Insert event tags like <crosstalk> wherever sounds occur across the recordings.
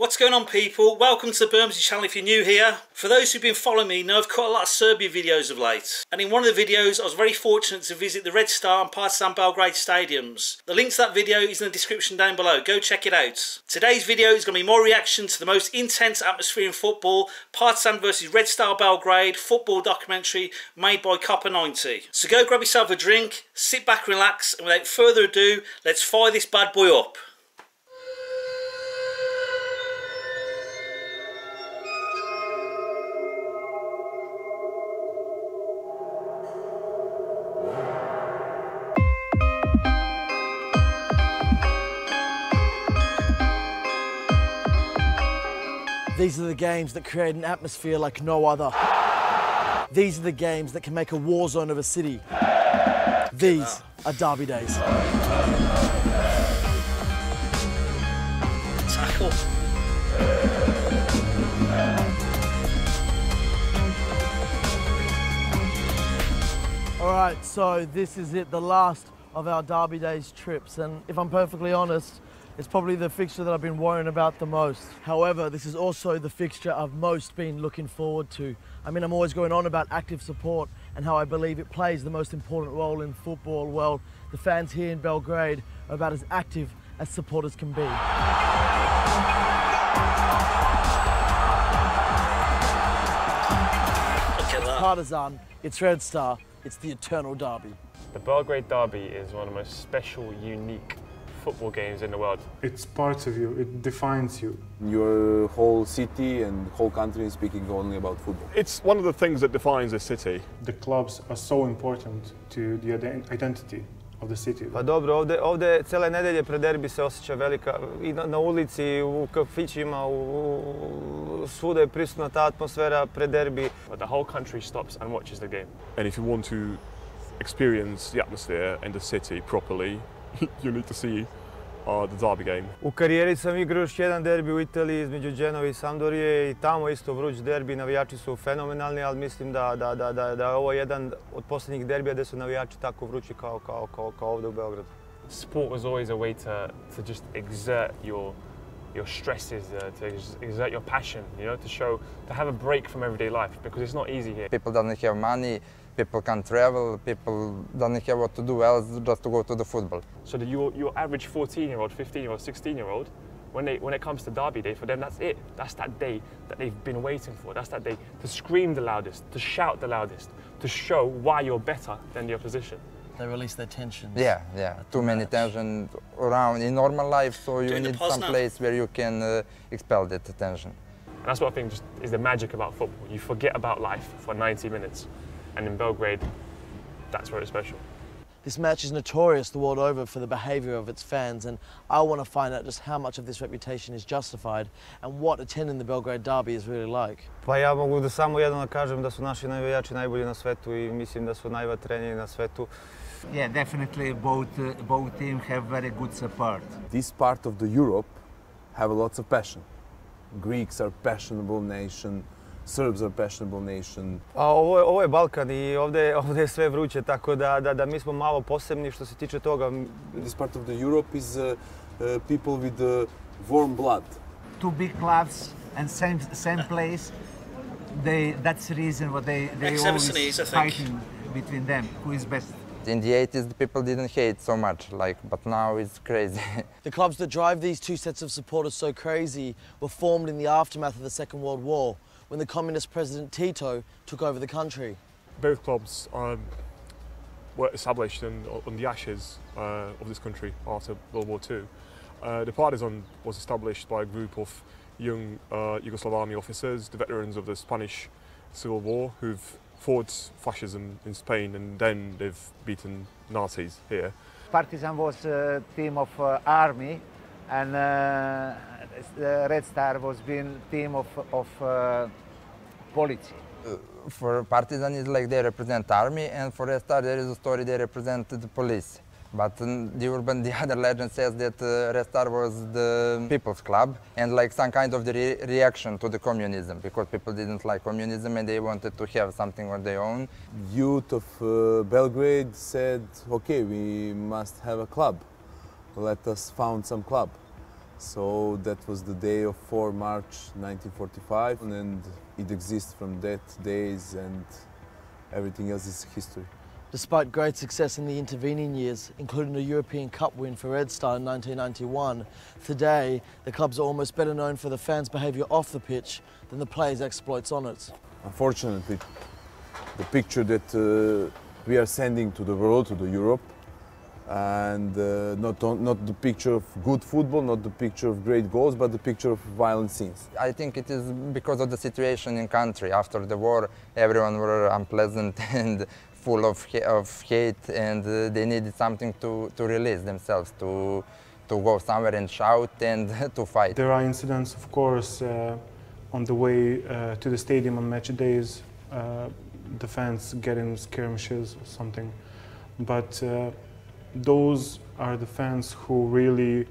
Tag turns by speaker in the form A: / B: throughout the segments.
A: What's going on people? Welcome to the Birmze channel if you're new here. For those who've been following me know I've cut a lot of Serbia videos of late. And in one of the videos I was very fortunate to visit the Red Star and Partizan Belgrade stadiums. The link to that video is in the description down below, go check it out. Today's video is going to be more reaction to the most intense atmosphere in football, Partizan versus Red Star Belgrade football documentary made by Copa 90. So go grab yourself a drink, sit back, relax and without further ado, let's fire this bad boy up.
B: These are the games that create an atmosphere like no other. These are the games that can make a war zone of a city. These are derby days.
A: Tackle.
B: All right, so this is it, the last of our derby days trips. And if I'm perfectly honest, it's probably the fixture that I've been worrying about the most. However, this is also the fixture I've most been looking forward to. I mean, I'm always going on about active support and how I believe it plays the most important role in football. Well, the fans here in Belgrade are about as active as supporters can be.
A: Look at that.
B: Partizan, it's Red Star, it's the eternal derby.
C: The Belgrade Derby is one of the most special, unique football games in the world.
D: It's part of you, it defines you.
E: Your whole city and whole country is speaking only about football.
F: It's one of the things that defines a city.
D: The clubs are so important to the identity of the city.
G: Pa dobro, ovde, ovde cele nedelje pred derbi se osjeća velika, i na, na ulici, i u kafićima, u, u, svuda je prisutna ta atmosfera pred derbi.
C: But the whole country stops and watches the game.
F: And if you want to experience the atmosphere and the city properly, <laughs> you need to see uh, the derby game.
G: U karijeri sam igrao još jedan derbi u Italiji između Genove i Sampdorije i tamo isto vruć derbi, navijači su fenomenalni, ali mislim da, da, da, da, da je ovo jedan od posljednjih derbija gdje su navijači tako vrući kao, kao, kao, kao ovdje u Beogradu.
C: Sport was always a way to, to just exert your your stresses, uh, to exert your passion, you know, to show, to have a break from everyday life because it's not easy here.
H: people don't have money, people can't travel, people don't have what to do else just to go to the football.
C: So that your, your average 14-year-old, 15-year-old, 16-year-old, when, they, when it comes to derby day, for them that's it. That's that day that they've been waiting for. That's that day to scream the loudest, to shout the loudest, to show why you're better than the opposition.
B: They release their tensions.
H: Yeah, yeah, too many tension around in normal life, so you
A: Doing
H: need some
A: now.
H: place where you can uh, expel that tension.
C: And that's what I think just is the magic about football. You forget about life for 90 minutes. And in Belgrade, that's where it's special.
B: This match is notorious the world over for the behaviour of its fans, and I want to find out just how much of this reputation is justified and what attending the Belgrade Derby is really like.
G: Pa ja mogu da samo jedno da kažem da su naši navijači najbolji na svetu i mislim da su najvatreniji na svetu.
I: Yeah, definitely both uh, both teams have very good support.
E: This part of the Europe have lots of passion. Greeks are a passionable nation, Serbs are passionable nation.
G: A ovo je, ovo je Balkan i ovdje, ovdje je sve vruće, tako da, da, da mi smo malo posebni što se tiče toga.
E: This part of the Europe is uh, uh, people with uh, warm blood.
I: Two big clubs and same same place. They that's the reason what they they
A: Ex-Evertonese,
I: always
A: I
I: fighting between them who is best.
H: In the 80s, the people didn't hate so much, like, but now it's crazy. <laughs>
B: The clubs that drive these two sets of supporters so crazy were formed in the aftermath of the Second World War when the communist president Tito took over the country.
F: Both clubs um, were established in, on the ashes uh, of this country after World War II. Uh, the Partizan was established by a group of young uh, Yugoslav army officers, the veterans of the Spanish Civil War, who've fought fascism in Spain and then they've beaten Nazis here.
I: Partizan was a team of uh, army, and uh, the Red Star was being team of of uh, policy.
H: for Partizan, it's like they represent army, and for Red Star, there is a story they represent the police. But um, the urban, the other legend says that uh, Red Star was the people's club and like some kind of the re reaction to the communism because people didn't like communism and they wanted to have something on their own.
E: Youth of uh, Belgrade said, okay, we must have a club. Let us found some club. So that was the day of 4 March 1945, and it exists from that days, and everything else is history.
B: Despite great success in the intervening years, including a European Cup win for Red Star in 1991, today the clubs are almost better known for the fans' behaviour off the pitch than the players' exploits on it.
E: Unfortunately, the picture that uh, we are sending to the world, to the Europe, and uh, not, on, not the picture of good football, not the picture of great goals, but the picture of violent scenes.
H: I think it is because of the situation in country. After the war, everyone were unpleasant <laughs> and full of, of hate and uh, they needed something to, to release themselves, to, to go somewhere and shout and <laughs> to fight.
D: There are incidents, of course, uh, on the way uh, to the stadium on match days, uh, the fans getting skirmishes or something. But uh, those are the fans who really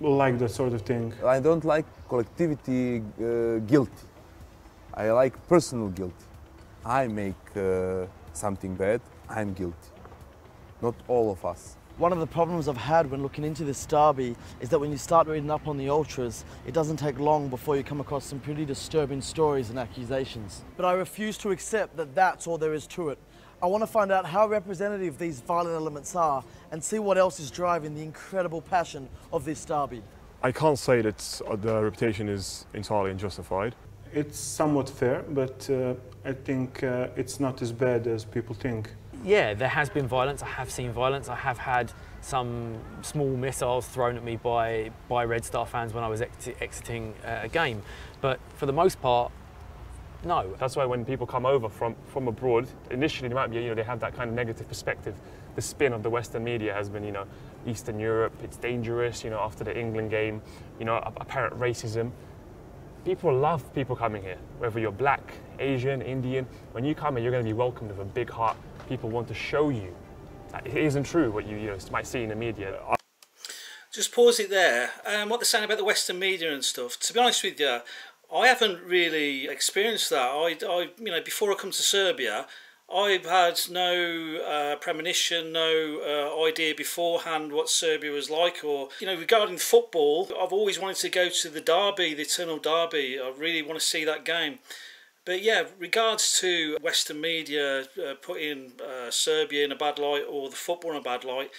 D: like that sort of thing.
E: I don't like collectivity uh, guilty. I like personal guilt. I make uh, something bad, I'm guilty. Not all of us.
B: One of the problems I've had when looking into this derby is that when you start reading up on the Ultras, it doesn't take long before you come across some pretty disturbing stories and accusations. But I refuse to accept that that's all there is to it. I want to find out how representative these violent elements are and see what else is driving the incredible passion of this derby.
F: I can't say that uh, the reputation is entirely unjustified.
D: It's somewhat fair, but uh, I think uh, it's not as bad as people think.
J: Yeah, there has been violence. I have seen violence. I have had some small missiles thrown at me by, by Red Star fans when I was ex exiting uh, a game. But for the most part, no.
C: That's why when people come over from, from abroad, initially they might be, you know, they have that kind of negative perspective. The spin of the Western media has been, you know, Eastern Europe, it's dangerous, you know, after the England game, you know, apparent racism. People love people coming here, whether you're black, Asian, Indian. When you come here, you're going to be welcomed with a big heart. People want to show you that it isn't true what you, you know, might see in the media.
A: Just pause it there. Um, what they're saying about the Western media and stuff. To be honest with you, I haven't really experienced that. I, I you know, before I come to Serbia, I've had no uh, premonition, no uh, idea beforehand what Serbia was like, or you know, regarding football, I've always wanted to go to the derby, the eternal derby. I really want to see that game. But yeah, regards to Western media uh, putting uh, Serbia in a bad light or the football in a bad light,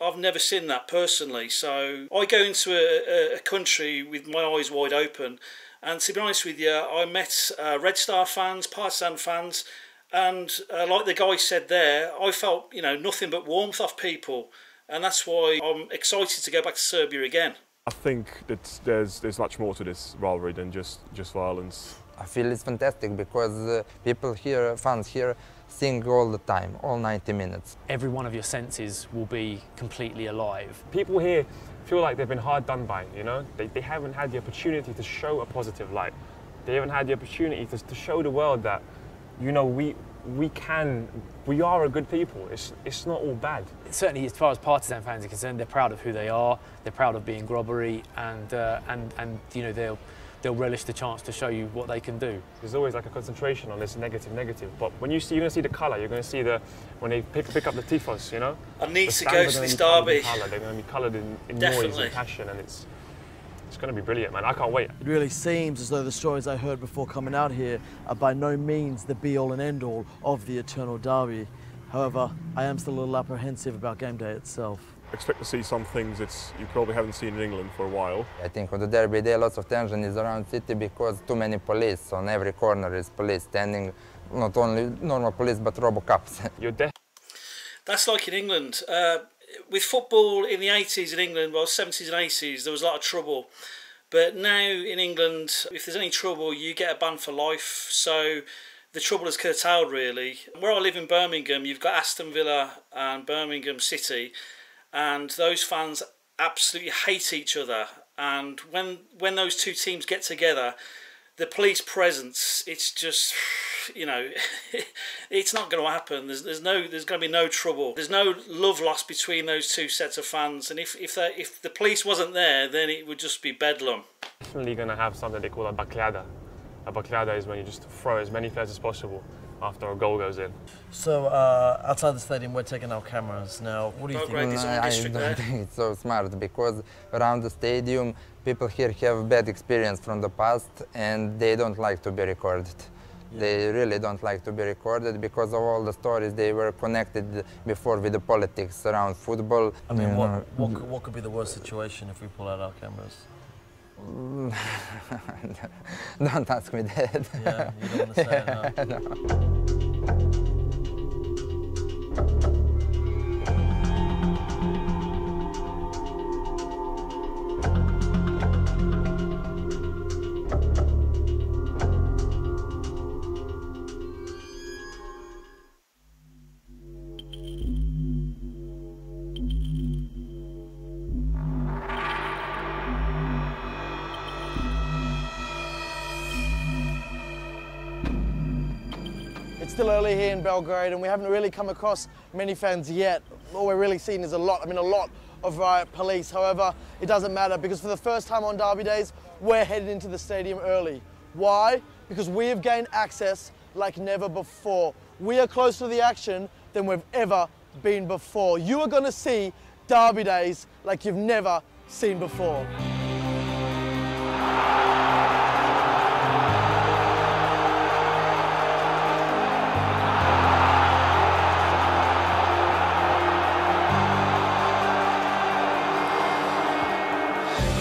A: I've never seen that personally. So I go into a, a country with my eyes wide open, and to be honest with you, I met uh, Red Star fans, Partizan fans and uh, like the guy said there, I felt, you know, nothing but warmth off people. And that's why I'm excited to go back to Serbia again.
F: I think that there's, there's much more to this rivalry than just, just violence.
H: I feel it's fantastic because uh, people here, fans here, sing all the time, all 90 minutes.
J: Every one of your senses will be completely alive.
C: People here feel like they've been hard done by, you know? They, they haven't had the opportunity to show a positive light. They haven't had the opportunity to, to show the world that you know, we we can, we are a good people. It's, it's not all bad.
J: Certainly, as far as Partizan fans are concerned, they're proud of who they are. They're proud of being Grobari, and uh, and and you know they'll they'll relish the chance to show you what they can do.
C: There's always like a concentration on this negative, negative. But when you see, you're going to see the colour. You're going to see the when they pick pick up the tifos. You know.
A: I need to go to this derby.
C: They're going to be coloured in, in noise and passion, and it's it's going to be brilliant, man. I can't wait.
B: It really seems as though the stories I heard before coming out here are by no means the be-all and end-all of the Eternal Derby. However, I am still a little apprehensive about game day itself.
F: Expect to see some things that you probably haven't seen in England for a while.
H: I think on the derby day lots of tension is around city because too many police. On every corner is police standing, not only normal police but robocops. <laughs>
C: You're deaf.
A: That's like in England. Uh, with football in the 80s in England, well, 70s and 80s, there was a lot of trouble. But now in England, if there's any trouble, you get a ban for life. So the trouble is curtailed, really. Where I live in Birmingham, you've got Aston Villa and Birmingham City, and those fans absolutely hate each other. And when when those two teams get together, the police presence, it's just <sighs> you know, <laughs> it's not going to happen. There's, there's no, there's going to be no trouble. There's no love lost between those two sets of fans. And if if, if the police wasn't there, then it would just be bedlam.
C: Definitely going to have something they call a bakljada. A bakljada is when you just throw as many players as possible. After a goal goes in.
B: So uh, outside the stadium, we're taking our cameras now. What do you
A: Belgrade
B: think?
A: is on
H: I
A: district
H: don't
A: there.
H: think it's so smart because around the stadium, people here have bad experience from the past and they don't like to be recorded. They really don't like to be recorded because of all the stories they were connected before with the politics around football.
B: I mean, what, what, what could be the worst situation if we pull out our cameras? <laughs>
H: don't ask me that.
B: Yeah, you don't want to say it, <laughs> no. Still early here in Belgrade, and we haven't really come across many fans yet. All we're really seeing is a lot, I mean, a lot of riot police. However, it doesn't matter because for the first time on Derby days, we're headed into the stadium early. Why? Because we have gained access like never before. We are closer to the action than we've ever been before. You are going to see Derby days like you've never seen before.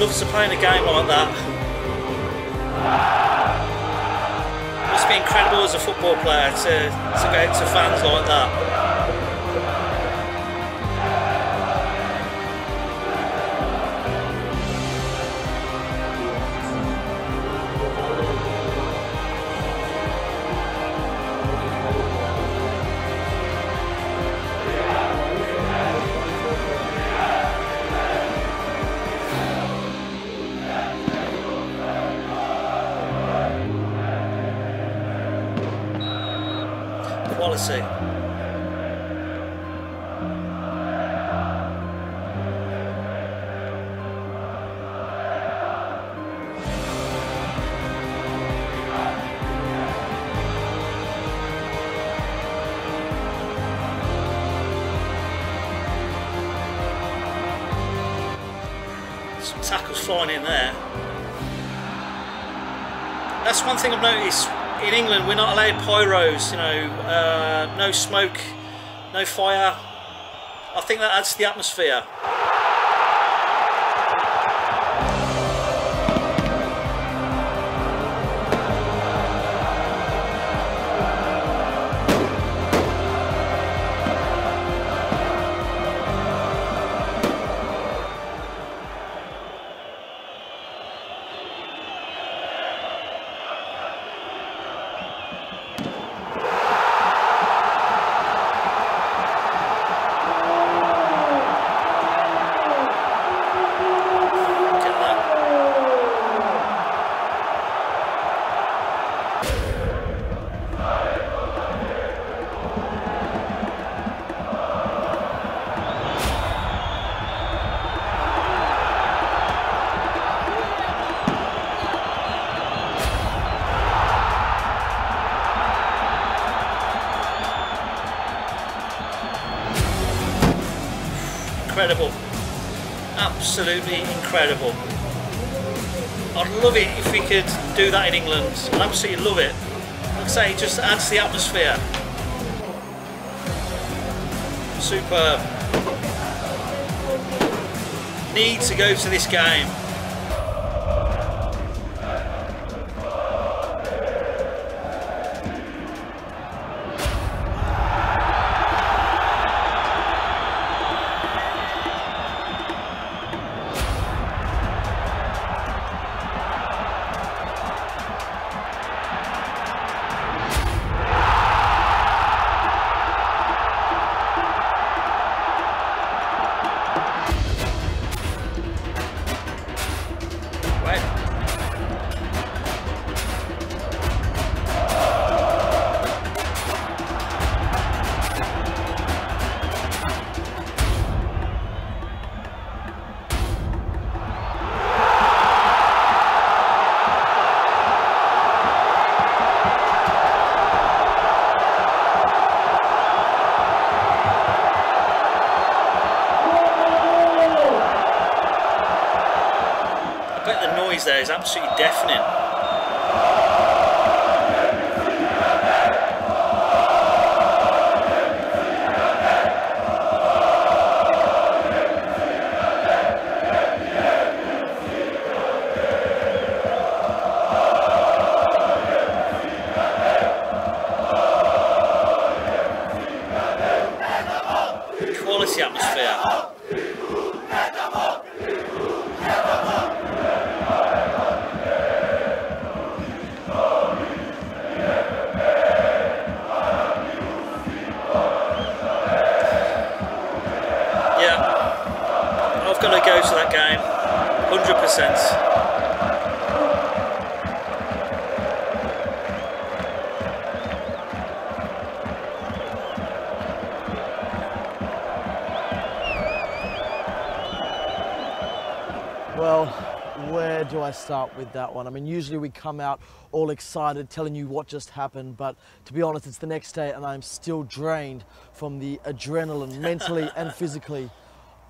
A: Loves to play in a game like that. It must be incredible as a football player to, to go to fans like that. Flying in there. That's one thing I've noticed in England. We're not allowed pyros. You know, uh, no smoke, no fire. I think that adds to the atmosphere. Absolutely incredible. I'd love it if we could do that in England. I'd absolutely love it. Like I say, it just adds the atmosphere. Superb. Need to go to this game. Absolutely deafening. 100%.
B: Well, where do I start with that one? I mean, usually we come out all excited, telling you what just happened, but to be honest, it's the next day and I'm still drained from the adrenaline, mentally and physically,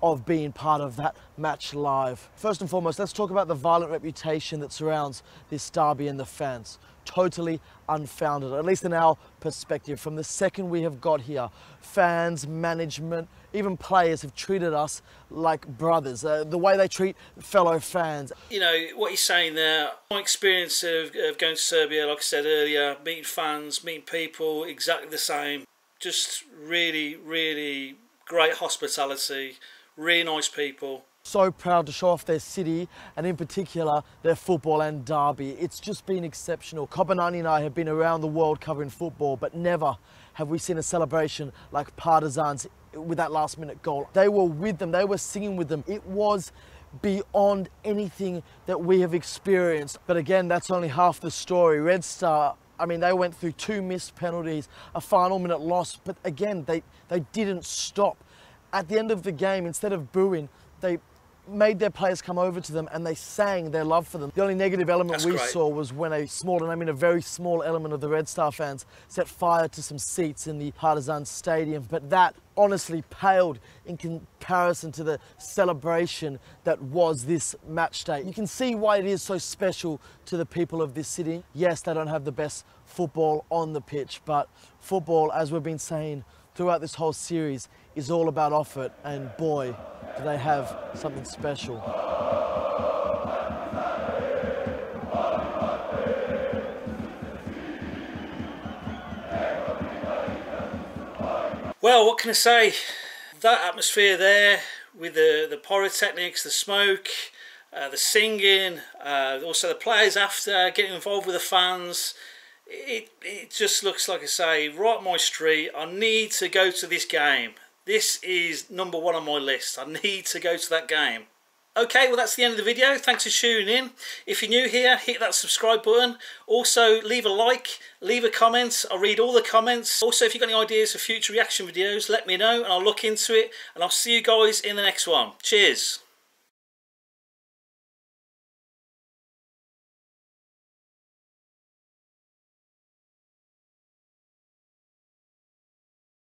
B: of being part of that match live. First and foremost, let's talk about the violent reputation that surrounds this derby and the fans. Totally unfounded, at least in our perspective. From the second we have got here, fans, management, even players have treated us like brothers. Uh, the way they treat fellow fans.
A: You know, what you're saying there, my experience of, of going to Serbia, like I said earlier, meeting fans, meeting people, exactly the same. Just really, really great hospitality, really nice people.
B: so proud to show off their city and in particular their football and derby. It's just been exceptional. Kobanani and I have been around the world covering football, but never have we seen a celebration like Partizan's with that last minute goal. They were with them, they were singing with them. It was beyond anything that we have experienced. But again, that's only half the story. Red Star I mean, they went through two missed penalties, a final minute loss, but again, they, they didn't stop. At the end of the game, instead of booing, they made their players come over to them and they sang their love for them. The only negative element
A: That's
B: we
A: great.
B: saw was when a small, and I mean a very small element of the Red Star fans set fire to some seats in the Partizan Stadium. But that honestly paled in comparison to the celebration that was this match day. You can see why it is so special to the people of this city. Yes, they don't have the best football on the pitch, but football, as we've been saying throughout this whole series, is all about effort, and boy, do they have something special.
A: Well, what can I say? That atmosphere there with the, the pyrotechnics, the smoke, uh, the singing, uh, also the players after getting involved with the fans. It, it just looks like I say, right my street. I need to go to this game. This is number one on my list. I need to go to that game. Okay, well that's the end of the video. Thanks for tuning in. If you're new here, hit that subscribe button. Also, leave a like, leave a comment. I'll read all the comments. Also, if you've got any ideas for future reaction videos, let me know and I'll look into it. And I'll see you guys in the next one. Cheers.